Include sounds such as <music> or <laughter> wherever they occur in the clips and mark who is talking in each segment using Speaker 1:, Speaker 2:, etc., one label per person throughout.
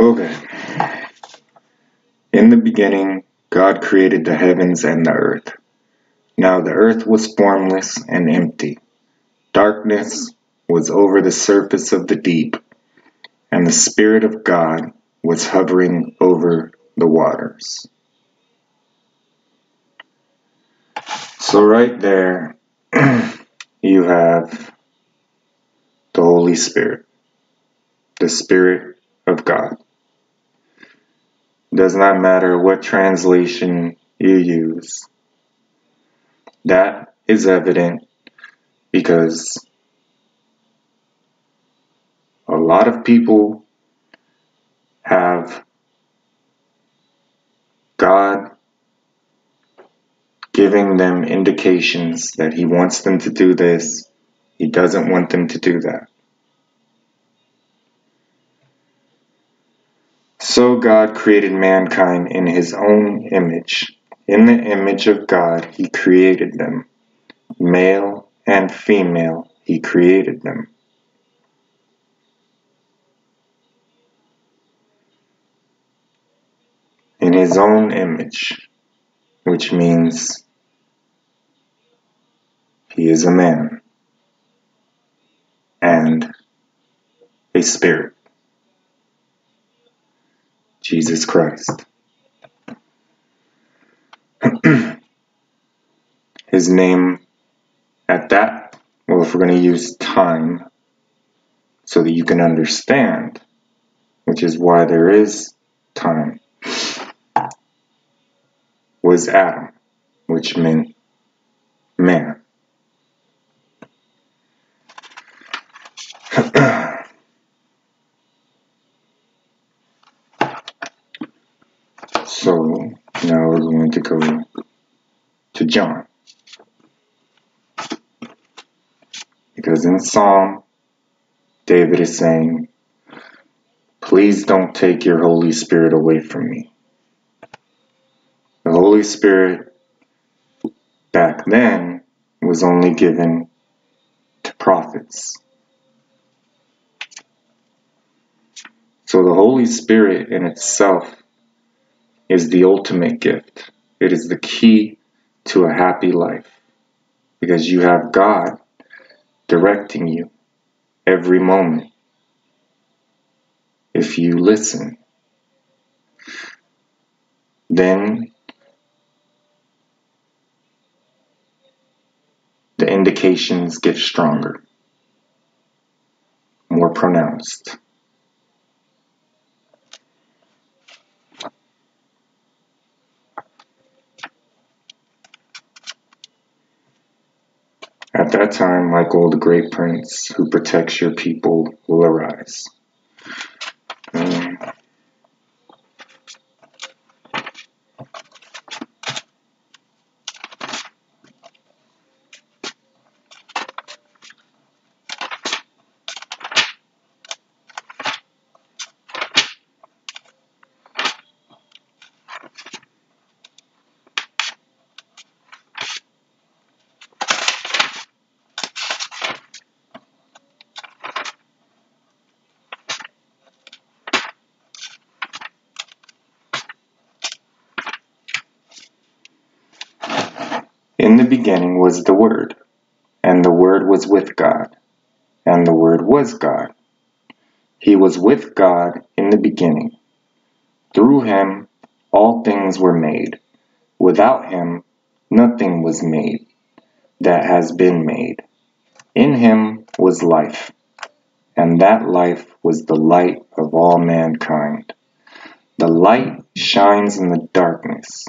Speaker 1: Okay. In the beginning, God created the heavens and the earth. Now the earth was formless and empty. Darkness was over the surface of the deep, and the Spirit of God was hovering over the waters. So, right there, <clears throat> you have the Holy Spirit, the Spirit of God. Does not matter what translation you use. That is evident because a lot of people have God giving them indications that He wants them to do this, He doesn't want them to do that. So God created mankind in His own image. In the image of God, He created them. Male and female, He created them. In His own image, which means He is a man and a spirit. Jesus Christ. <clears throat> His name at that, well, if we're going to use time so that you can understand, which is why there is time, was Adam, which meant man. so now we're going to go to John. Because in Psalm, David is saying, Please don't take your Holy Spirit away from me. The Holy Spirit back then was only given to prophets. So the Holy Spirit in itself is the ultimate gift. It is the key to a happy life because you have God directing you every moment if you listen. Then the indications get stronger, more pronounced. At that time, Michael, the great prince who protects your people, will arise. In the beginning was the Word, and the Word was with God, and the Word was God. He was with God in the beginning. Through him all things were made. Without him nothing was made that has been made. In him was life, and that life was the light of all mankind. The light shines in the darkness,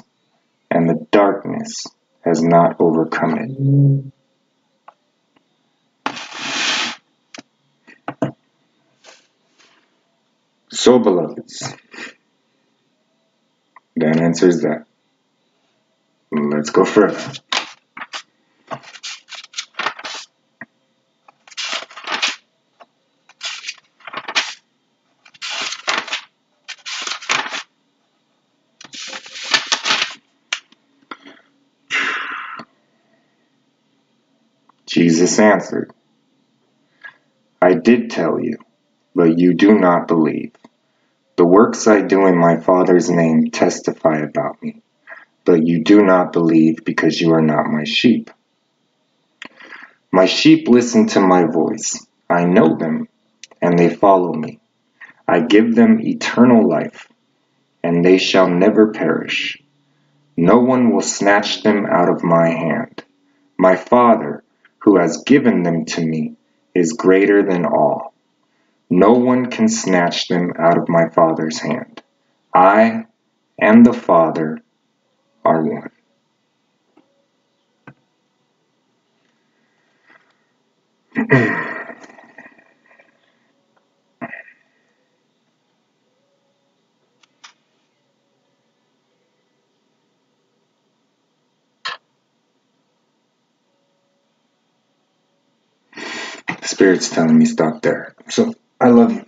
Speaker 1: and the darkness has not overcome it. So, beloveds, that answers that. Let's go further. Jesus answered, I did tell you, but you do not believe. The works I do in my Father's name testify about me, but you do not believe because you are not my sheep. My sheep listen to my voice. I know them, and they follow me. I give them eternal life, and they shall never perish. No one will snatch them out of my hand. My Father, who has given them to me, is greater than all. No one can snatch them out of my Father's hand. I and the Father are one. <clears throat> Spirit's telling me stop there. So I love you.